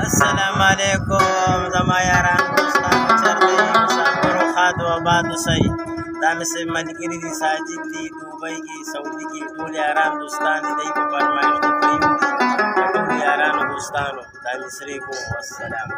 السلام علیکم زما یاران دوستان چرته مسافرو خاد و آباد اوسئ دا مې صاحب ملګري دي ساجد دي دوبۍ کې سعودي کې ټول یاران دوستان دي دی په فرمایش د پریم دي ټول یارانو دوستانو دا مې سرې کوم والسلام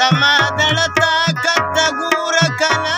زما دلته کته ګوره کنه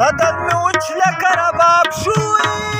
بدن مې وچ لکه رباب شوی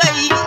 cair.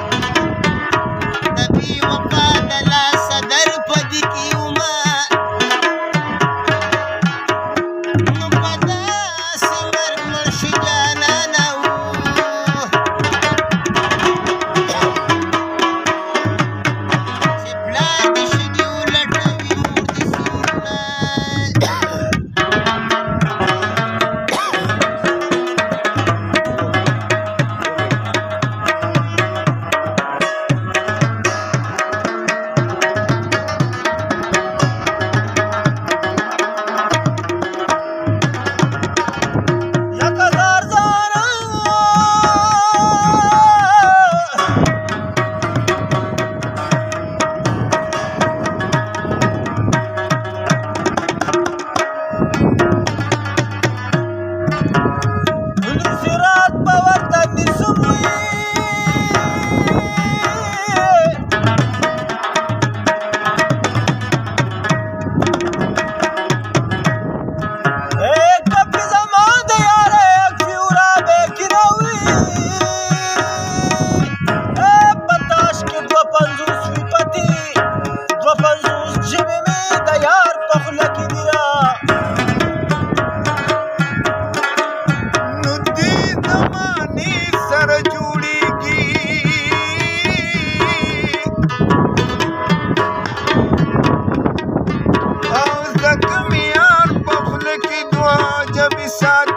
inside